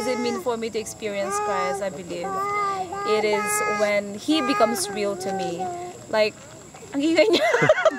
does it mean for me to experience Christ, I believe, it is when He becomes real to me. Like, ang ingay niya.